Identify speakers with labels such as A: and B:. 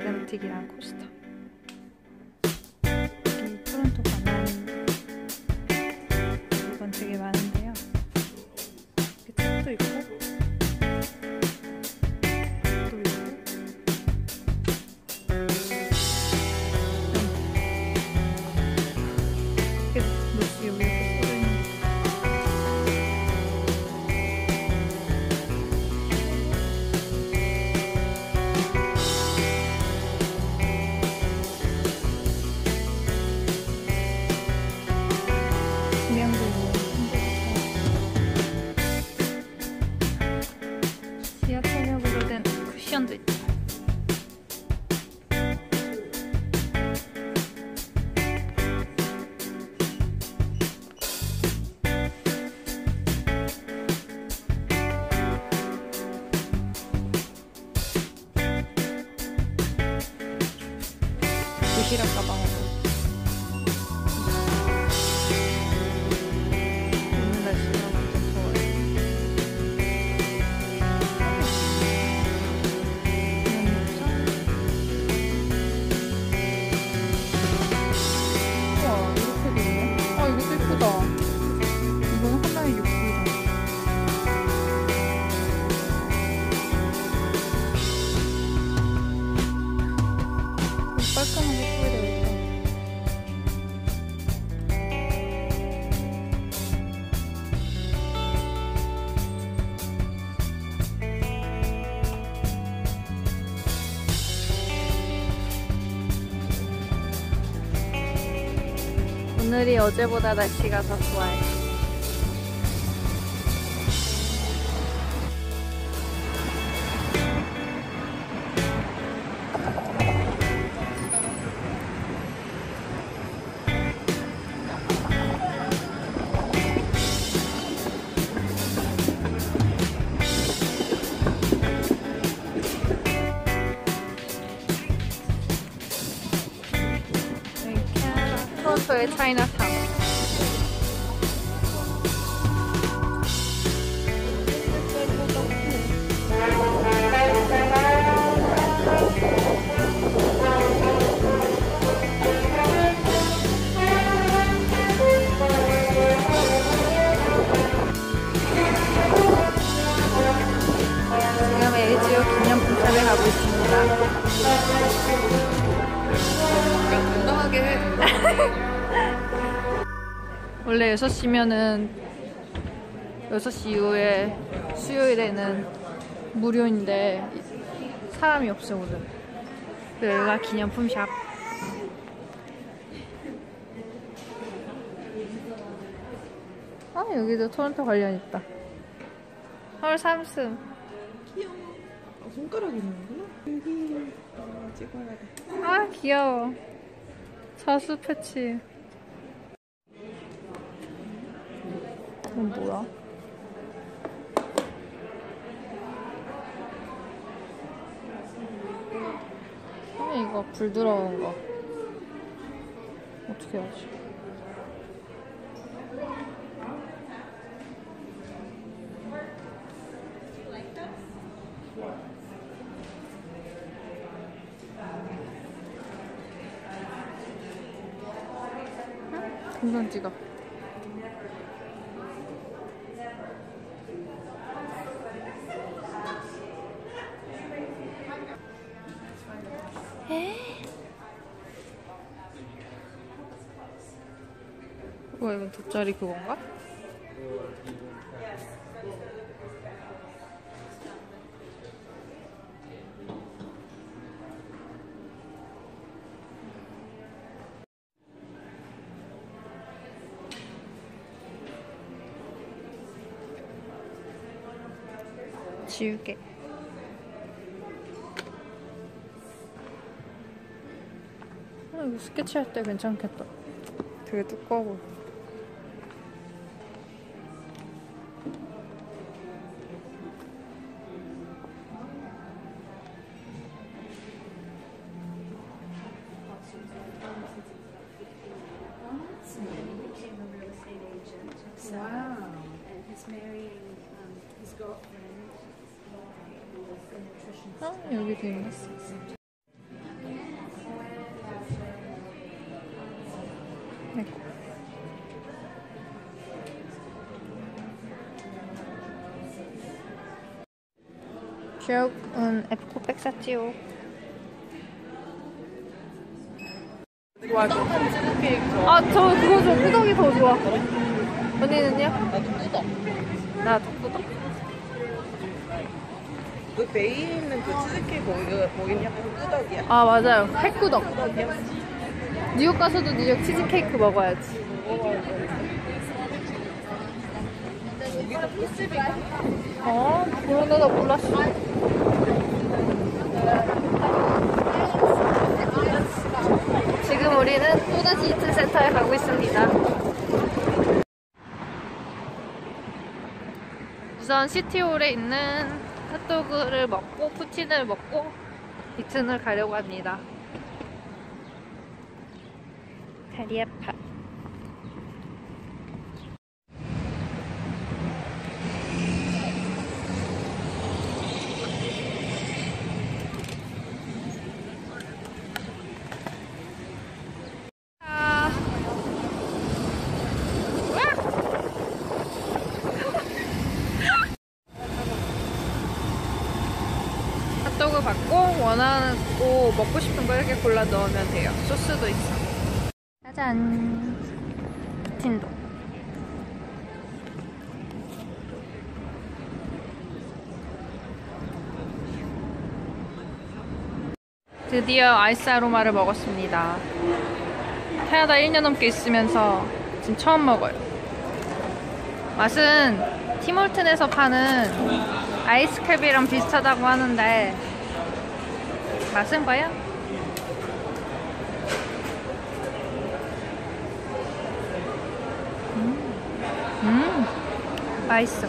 A: 마그네틱이란 코스터. 도시락 가방 오늘이 어제보다 날씨가 더 좋아요. 여기 원래 6시면은 6시 이후에 수요일에는 무료인데 사람이 없어 오늘. 그래서 여기가 기념품 샵. 아 여기도 토론토 관련 있다. 헐 삼슴.
B: 귀여워. 어, 손가락 있는구나. 여기 어, 찍어야 돼.
A: 아 귀여워. 자수 패치. 이건 뭐야? 아니 이거 불 들어오는 거 어떻게 하지? 금전 지갑. 와 이건 돗자리 그건가? 지우개. 이거 스케치할 때 괜찮겠다. 되게 두꺼워.
C: real estate agent. So,
A: 기억은 F900 샀지요.
B: 좋아하죠. 치즈케이크 좋아.
A: 아, 저 그거 좀 꾸덕이 더 좋아. 언니는요?
B: 나도 꾸덕.
A: 나도 꾸덕.
B: 그 베이에 있는 그 치즈케이크 거기가 거긴 약간 꾸덕이야.
A: 아, 맞아요. 핵꾸덕. 뉴욕 가서도 뉴욕 치즈케이크 먹어야지. 어, 그러네, 나 몰랐어. 지금 우리는 또다시 이틀 센터에 가고 있습니다. 우선 시티홀에 있는 핫도그를 먹고 푸틴을 먹고 이튼을 가려고 합니다. 다리 아파. 아. 핫도그 받고 원하고 먹고 싶은 거 이렇게 골라 넣으면 돼요. 소스도 있어. 짜잔. 틴도. 드디어 아이스 아로마를 먹었습니다. 캐나다 1년 넘게 있으면서 지금 처음 먹어요. 맛은 티몰튼에서 파는 아이스캡이랑 비슷하다고 하는데 맛은 봐요? 음, 음 맛있어.